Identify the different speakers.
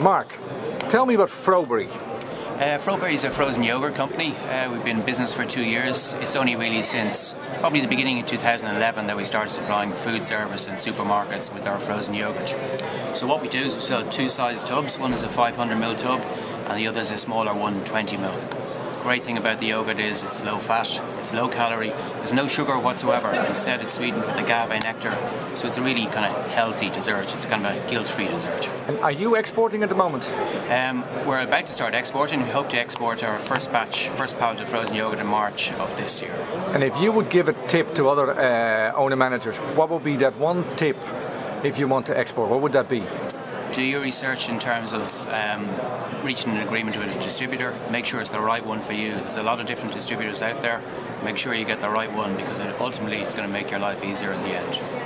Speaker 1: Mark, tell me about Froberry.
Speaker 2: Uh, Froberry is a frozen yogurt company. Uh, we've been in business for two years. It's only really since probably the beginning of 2011 that we started supplying food service and supermarkets with our frozen yogurt. So what we do is we sell two size tubs. One is a 500ml tub and the other is a smaller 120ml great thing about the yogurt is it's low fat, it's low calorie, there's no sugar whatsoever. Instead, it's sweetened with agave nectar, so it's a really kind of healthy dessert. It's kind of a guilt-free dessert.
Speaker 1: And are you exporting at the moment?
Speaker 2: Um, we're about to start exporting. We hope to export our first batch, first pallet of frozen yogurt in March of this year.
Speaker 1: And if you would give a tip to other uh, owner managers, what would be that one tip if you want to export? What would that be?
Speaker 2: Do your research in terms of um, reaching an agreement with a distributor. Make sure it's the right one for you. There's a lot of different distributors out there. Make sure you get the right one because ultimately it's going to make your life easier in the end.